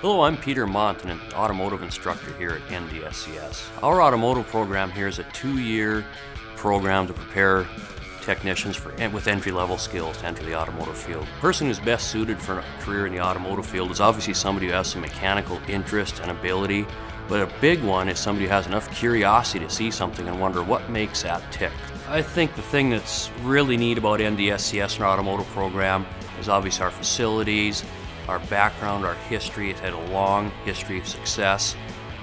Hello, I'm Peter Mont, an automotive instructor here at NDSCS. Our automotive program here is a two-year program to prepare technicians for, with entry-level skills to enter the automotive field. The person who's best suited for a career in the automotive field is obviously somebody who has some mechanical interest and ability, but a big one is somebody who has enough curiosity to see something and wonder what makes that tick. I think the thing that's really neat about NDSCS and our automotive program is obviously our facilities, our background, our history. It's had a long history of success.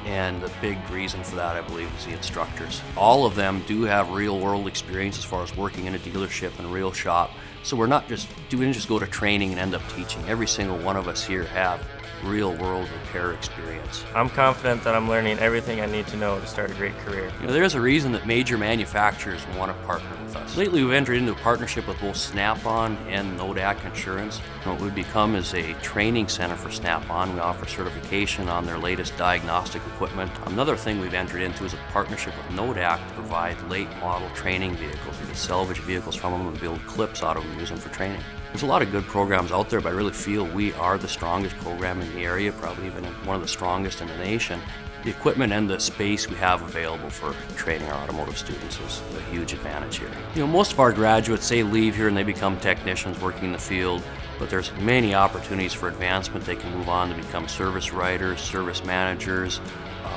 And the big reason for that, I believe, is the instructors. All of them do have real world experience as far as working in a dealership and a real shop. So we're not just, we didn't just go to training and end up teaching. Every single one of us here have real world repair experience. I'm confident that I'm learning everything I need to know to start a great career. You know, there's a reason that major manufacturers want to partner with us. Lately we've entered into a partnership with both Snap-on and Nodak Insurance. What we've become is a training center for Snap-on. We offer certification on their latest diagnostic equipment. Another thing we've entered into is a partnership with Nodak to provide late model training vehicles. We can salvage vehicles from them and build clips out of them use them for training. There's a lot of good programs out there, but I really feel we are the strongest program in the area, probably even one of the strongest in the nation. The equipment and the space we have available for training our automotive students is a huge advantage here. You know, most of our graduates, they leave here and they become technicians working in the field, but there's many opportunities for advancement. They can move on to become service writers, service managers,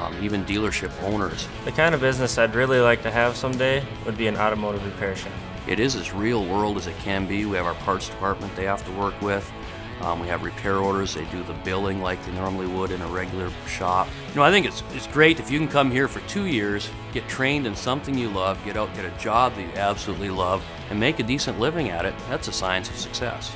um, even dealership owners. The kind of business I'd really like to have someday would be an automotive repair shop. It is as real world as it can be. We have our parts department they have to work with. Um, we have repair orders. They do the billing like they normally would in a regular shop. You know, I think it's, it's great if you can come here for two years, get trained in something you love, get out, get a job that you absolutely love, and make a decent living at it. That's a science of success.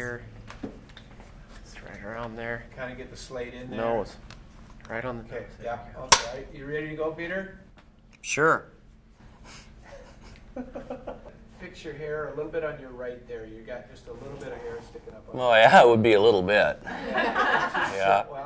Here. It's right around there. Kind of get the slate in there. Nose. Right on the Okay, nose. yeah, okay. You ready to go, Peter? Sure. Fix your hair a little bit on your right there. You got just a little bit of hair sticking up. on Well, yeah, it would be a little bit. yeah. Yeah. Well, I